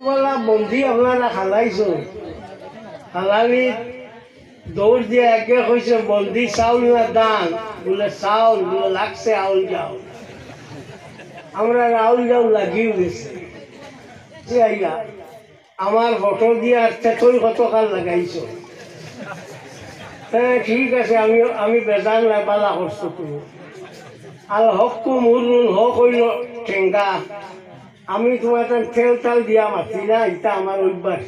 বলা বন্দি আপনারা খালাইছো খালানি দৌড় দিয়ে একে কইছে বন্দি চাউল না দান? বলে, চাউল। বলে, লাগছে আউল যাও আমরা আউল যাও লাগিয়ে গেছে আইয়া আমার ফটো দিয়ে আসতে তুই কতকাল লাগাইছো। হ্যাঁ ঠিক আছে, আমি আমি বেজান নাই বালা করছ তুমি আর হকু মোর হক হইল ঠেঙ্গা আমি তোমার একটা তেল তাল দিয়া মাতি না? এটা আমার অভ্যাস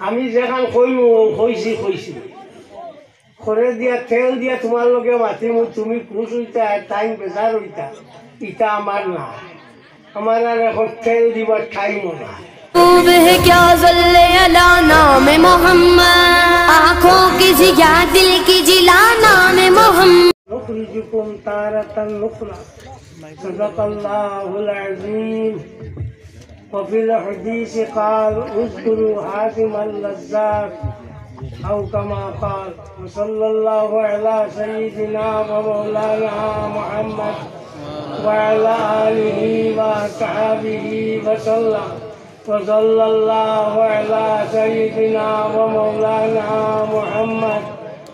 আমি যেখান কইম হইছি হইছি খরে দিয়া তেল দিয়া তোমার লগে মাতিম তুমি খুশ হইতা টাইম বেজার হইতা ইটা আমার না। আমার আর এখন তেল দিবার টাইমও না। नाम मोहम्मद आंखों की صدق الله العظيم. وفي الحديث قال اذكروا حاتم اللذات أو كما قال وصلى الله على سيدنا ومولانا محمد وعلى آله وأصحابه وسلم. وصلى الله على سيدنا ومولانا محمد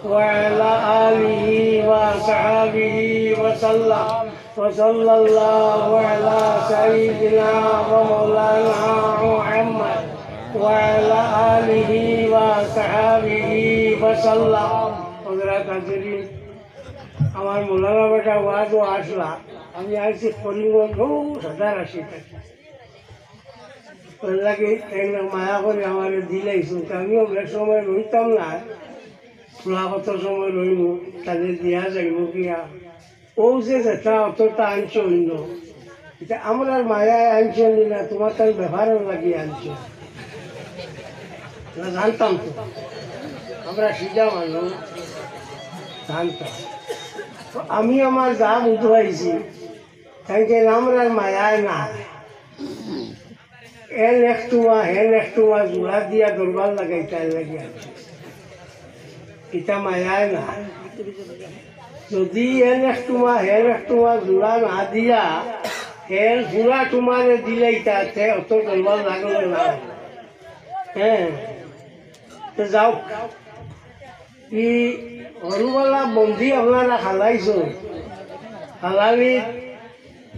وعلى آله وصحبه وسلم. وصلى الله على سيدنا ومولانا محمد وعلى آله وصحبه وسلم حضرات حاضرين আমার মোলানা বেটা ওয়াজও আসলা আমি আসছি করিমগঞ্জ সাদার আসি থাকি লাগে মায়া করে আমার দিলাইছো আমিও বেশ সময় রইতাম না খোলা কত সময় রইব তাদের দিয়া যাইব কিয়া ও যে যেটা অতটা আনছ অন্য। এটা আমরা মায়ায় আনছে না তোমার তাই ব্যবহারের লাগিয়ে আনছে। না জানতাম তো। আমরা সিধা মানুষ। জানতাম। তো আমি আমার যা বুঝবাইছি তাই আমরা মায়ায় না। এ নেক্সট মাস হে নেক্সট মাস জোড়া দিয়া দরবার লাগাই তাই লাগিয়ে আনছে। এটা মায়ায় না। যদি এন এক হের এক টুমা জোড়া না দিয়া হের জোড়া টুমারে দিলে তাতে অত চলবার লাগল না। হ্যাঁ তো যাওক। ই সৰুবেলা বন্দি আপনারা খালাইছো খালানি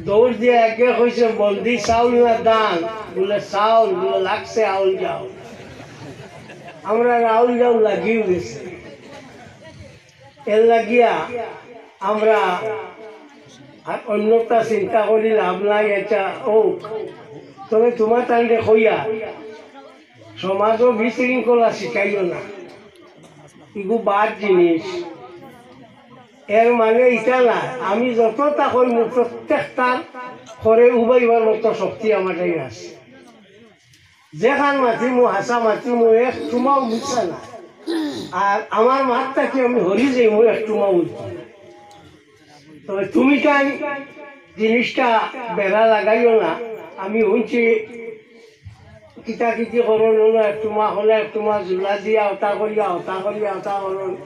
দৌড় দিয়ে একে কইছে বন্দি চাউল না দান? বলে, চাউল। বলে, লাগছে, আউল যাও। আমরা আউল যাও লাগিয়ে গেছে। এর লাগিয়া আমরা অন্যটা চিন্তা করি লাভ নাই এটা। ও তবে তোমার তান্ডে কইয়া সমাজও বিশৃঙ্খলা শিখাইও না। ইগু বাদ জিনিস এর মানে ইটা না, আমি যত যতটা কইম প্রত্যেকটা করে উবাইবার মতো শক্তি আমার তাই আছে। যেখান মাতি মাতিমু হাসা মাতিমু এক তোমাও বুঝছা না। আর আমার মাঠটাকে আমি হরি মই একটু মা তবে তুমি কাই জিনিসটা বেড়া লাগাইও না। আমি শুনছি, কিতা কিতি করুন হলো একটু হলে একটু মা জোলা দিয়া অতা করিয়া অতা করিয়া অতা করুন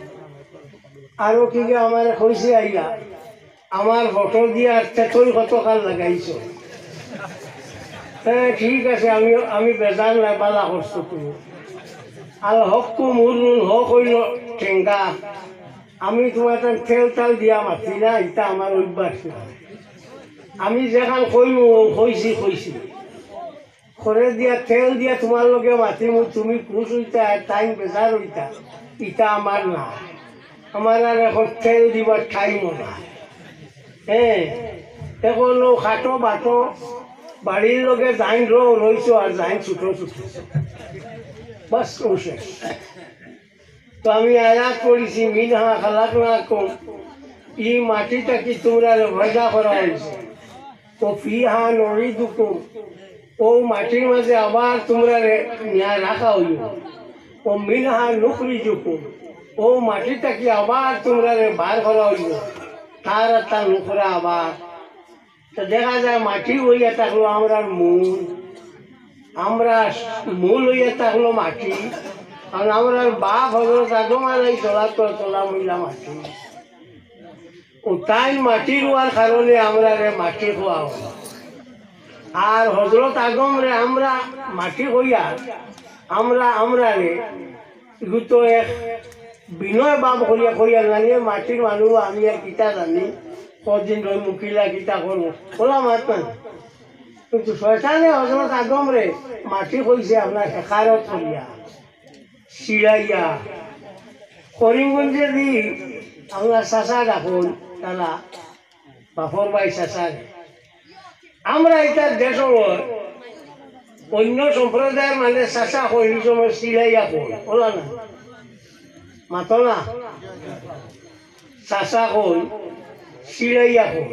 আৰু কি আমার কৈছে আইয়া আমার ফটো দিয়া তুই কতকাল লাগাইছ। হ্যাঁ ঠিক আছে, আমি আমি নাই বালা করছ তুমি আৰু হকটো মোৰ হক হৈ ঠেংকা আমি তোমাৰ এটা খেল তাল দিয়া মাতি না ইটা আমাৰ অভ্যাস আমি যেখান কৈলো হৈছি কৈছি খৰে দিয়া ঠেল দিয়া তোমাৰ লগে মাতি মোৰ তুমি কোচ উঠা টাইম বেজাৰ উঠা ইটা আমাৰ না। আমাৰ আৰু এখন তেল দিব টাইমো না। হে খাটো বাটো বাৰীৰ লগে জাইন ৰ ৰৈছোঁ আৰু জাইন চুটো চুটিছোঁ বাস ও শেষ তো আমি আয়াত করেছি মিনহা খালাক না কম ই মাটিটা কি তোমরা ভয়দা করা হয়েছে ও ফিহা নড়ি দুকুম ও মাটির মাঝে আবার তোমরা ন্যায় রাখা হইল ও মিনহা নুকরি জুকুম ও মাটিটা কি আবার তোমরা বার করা হইল তার আর তার নুকরা আবার তো দেখা যায় মাটি হইয়া থাকল আমরা মূল মূল হইয়া থাকল মাটি কারণ আমরা বাপ হলো দাদু মানে চলা তো চলা মহিলা মাটি। ও তাই মাটি রোয়ার কারণে আমরা রে মাটি খোয়া হলো। আর হজরত আগম রে আমরা মাটি হইয়া আমরা আমরা রে তো এক বিনয় বাপ করিয়া করিয়া জানিয়ে মাটির মানুষ আমি আর কিতা জানি, কদিন রই মুখিলা কিতা করব ওলা মাত না কিন্তু শয়তানে হজরত আগম রে মাটি কইছে আপনার হেকারত করিয়া শিরাইয়া করিমগঞ্জে দি আপনার চাচা ডাকুন তারা বাপর ভাই চাচা আমরা এটা দেশ অন্য সম্প্রদায়ের মানে চাচা কইল সময় শিলাইয়া কই ওলা না মাতো না চাচা কই শিলাইয়া কই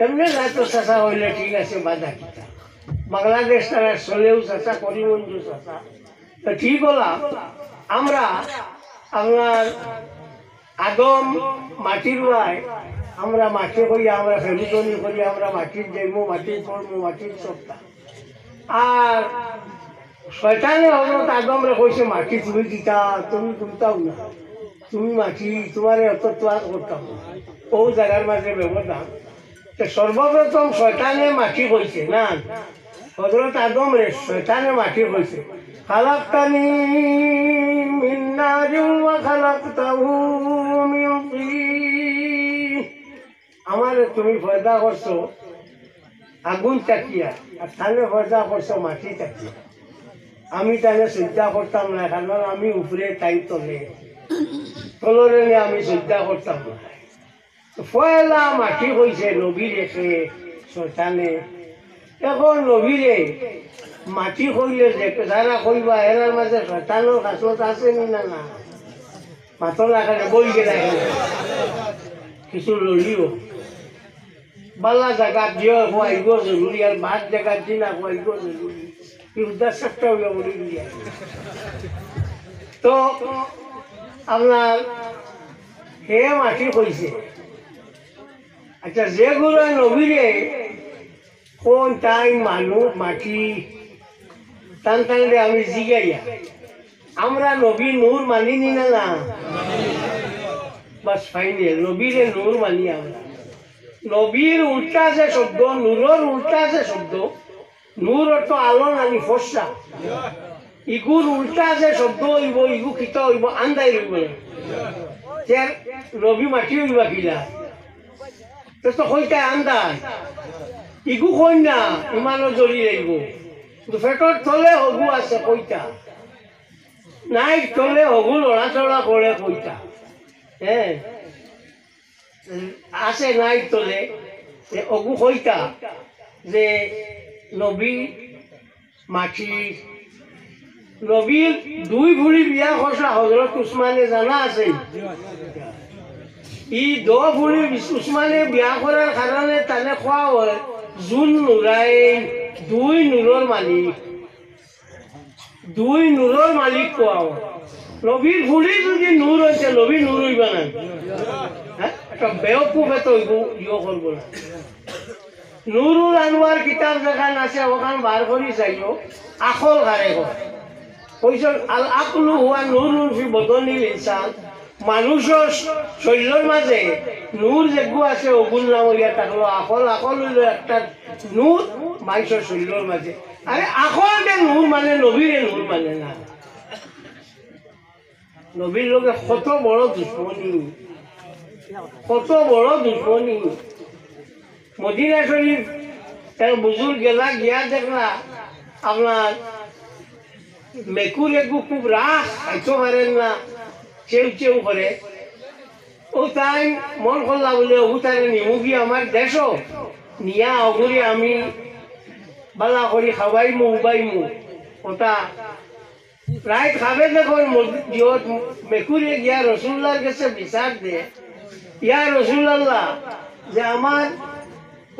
এমনি না তো চাচা হইলে ঠিক আছে বাধা কিতা বাংলাদেশ তারা চলেও চাচা করিমগঞ্জ চাচা। তো ঠিক হলাম আমরা আপনার আগম মাটির নয় আমরা মাটি করি, আমরা ফেলুতনি করি আমরা মাটির যাইব মাটির পড়ব মাটির সপ্তাহ আর শয়তানে হজরত আগমরে কইছে, মাটি তুমি দিতা, তুমি তুলতাও না। তুমি মাটি, তোমার অত তো আর করতাম ও জায়গার মাঝে ব্যবধান। সর্বপ্রথম শয়তানে মাটি কইছে, না হজরত আদম রে শয়তানে মাটি কইছে খালাক্তানি মিন নারিন ওয়া খালাক্তাহু মিন আমার তুমি পয়দা করছ, আগুন চাকিয়া, আর তাহলে পয়দা করছ, মাটি চাকিয়া। আমি তাহলে চিন্তা করতাম না, কারণ আমি উপরে তাই তলে তলরে নিয়ে আমি চিন্তা করতাম না। পয়লা মাটি হয়েছে নবী রেখে শয়তানে এখন নবীরে মাটি কইলে যে যারা কইবা এরার মাঝে শয়তানোর কাছত আছে নি না না মাথর লাগালে বই গেলা কিছু ললিও। বালা জায়গা দিও খুয়াইব জরুরি আর ভাত জায়গা দি না খুয়াইব জরুরি উদ্ধার চেষ্টা হইব বলি দিয়া তো আপনার হে মাটি কইছে আচ্ছা যেগুলো নবীরে কোন টাইম মানুষ মাটি টান টানলে আমি জিগাইয়া আমরা নবী নূর মানি নি না বাস ফাইনাল নবীরে নূর মানি আমরা নবীর উল্টা যে শব্দ নূরর উল্টা যে শব্দ নূর অর্থ আলো নানি ফসা ইগুর উল্টা যে শব্দ হইব ইগু খিত হইব আন্দাই হইব নবী মাটি হইবা কিলা তো তো কইটা আন্দাজ ইগু কই না? ইমানো জ্বলি লাগিব। কিন্তু তলে হগু আছে কইটা নাই তলে হগু লৰা চৰা কৰে কইটা হে? আছে নাই তলে অগু কইটা যে নবী মাটি নবীর দুই ভুলি বিয়া খসা হজরত উসমানে জানা আছে? ই দ ভুলি উসমানে বিয়া করার কারণে তানে খোৱা হয়। জোন নুৰাই দুই নূৰৰ মালিক। দুই নূৰৰ মালিক হয় নবীর ভুলি যদি নূর হয়েছে নবী নূর হইবা না হ্যাঁ বেওকুফ এত ইয়ে করব না নুরুল আনোয়ার কিতাব যেখান আছে ওখান বার করি চাইও, আখল কয় কৈছিল আল আকলু হোৱা নুৰুল ফি বদনিল ইনচান মানুহৰ শৰীৰৰ মাজে নূৰ যেগু আছে অগুল নামৰীয়া তাকলো আকল আকল হইল একটা নূর মানুষের শরীরের মাঝে আরে আকল যে নূর মানে নবীরে নূর মানে না। নবীর লোকে কত বড় দুশ্মনী, কত বড় দুশ্মনী। মদিনা শরীফ এক বুজুর্গ গেলা গিয়া দেখলা আপনার মেকুর একু খুব রাস খাইতে পারেন না। চেউ চেউ করে ও তাই মন করলা বলে ও তাই নিমুগি আমার দেশ। নিয়া অগুরি আমি বালা করি খাওয়াইমু, উবাইমু। ওটা প্রায় খাবে দেখুন, মসজিদ মেকুরে গিয়া রসুল্লার কাছে বিচার দে। ইয়া রসুল্লাহ যে আমার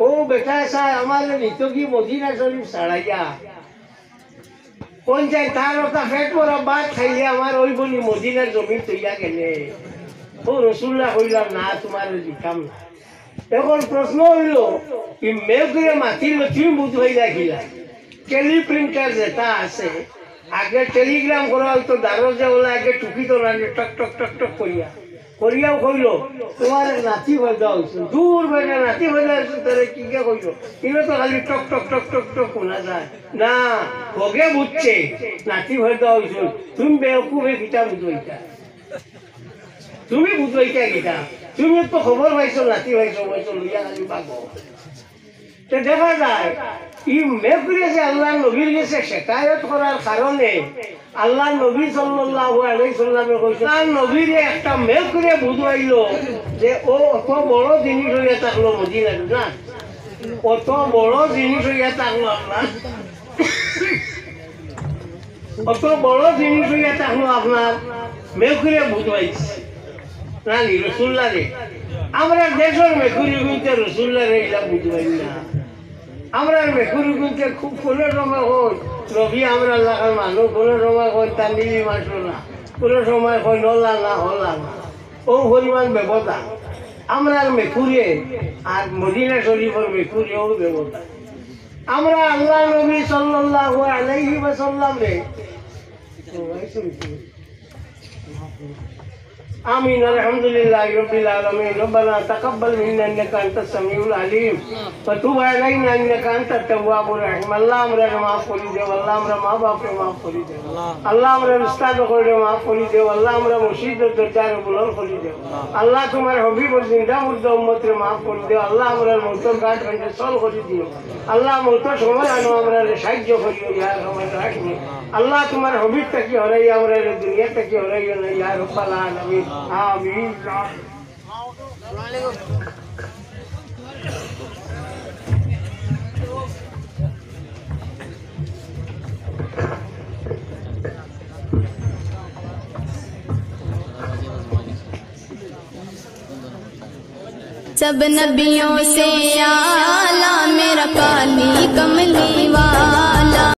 ও বেটা চাই আমার নিতকি মদিনা শরীফ ছাড়াইয়া কোন যায় তার ফেট পরা বাদ খাইলে আমার ওই বলি মদিনার জমি তৈয়া গেলে ও রসুল্লাহ হইলাম না, তোমার দিতাম না এখন প্রশ্ন হইল, কি মেঘরে মাতিল তুমি বুধ হয়ে রাখিলা টেলি প্রিন্টার যেটা আছে, আগে টেলিগ্রাম করা হয়তো দারজে ওলা আগে টুকি তো না টক টক টক টক করিয়া। করিয়াও কইল। তোমার নাতি ভাজা হয়েছে দূর বেটা নাতি ভাজা হয়েছে তারা কি কে কইল। কিন্তু তো খালি টক টক টক টক টক শোনা যায়। না ভোগে বুঝছে, নাতি ভাজা হয়েছে তুমি বেকুবে কিতা বুঝবাইতা তুমি বুঝবাইতা গীতা তুমি তো খবর পাইছো, নাতি পাইছো পাইছো লইয়া খালি পাগো দেখা যায় ই মেঘুরে যে আল্লাহ নবীর গেছে শেখায়ত করার কারণে আল্লাহ নবী সাল্লাল্লাহু আলাইহি সাল্লামে কইছে নবীরে একটা মেঘুরে বুঝাইলো যে ও অত বড় জিনিস হইয়া থাকল মদিনা না। অত বড় জিনিস হইয়া থাকল আপনার অত বড় জিনিস হইয়া থাকল আপনার মেঘুরে বুঝাইছে রানী রসুল্লা রে আমরা দেশের মেঘুরি রসুল্লা রে এলা বুঝবাই না। আমরা মেঘুরি গুনতে খুব কোনো সময় হই রবি আমরা লাগার মানুষ কোনো সময় হয় তান্দিলি মাসো না কোনো সময় হয় নলা না, হলা না। ও পরিমাণ ব্যবতা আমরা মেকুরে আর মদিনা শরীফের ও ব্যবতা আমরা আল্লাহ নবী সাল্লাল্লাহু আলাইহি ওয়াসাল্লাম آمين الحمد لله رب العالمين ربنا تقبل منا انك انت السميع العليم وتب علينا انك انت التواب الرحيم আল্লাহ আমরা মাফ করে দেও আল্লাহ আমরা মা বাপরে মাফ করে দেও আল্লাহ আমরা উস্তাদ করে মাফ করে দেও আল্লাহ আমরা মুর্শিদের দরজারে বুলন করে দেও আল্লাহ তোমার হবিবর জিন্দা মুর্দা উম্মতরে মাফ করে দেও আল্লাহ আমরা মৌতর কাঠ ঘন্টে সল করে দিও আল্লাহ মৌতর সময় আনো আমরা সাহায্য করিও ইয়ার সময় রাখনি আল্লাহ তোমার হবিব থাকি হরাই আমরা দুনিয়া থাকি হরাইও না ইয়া রব্বাল আলামিন آمین سب نبیوں سے آلہ میرا کالی کملی والا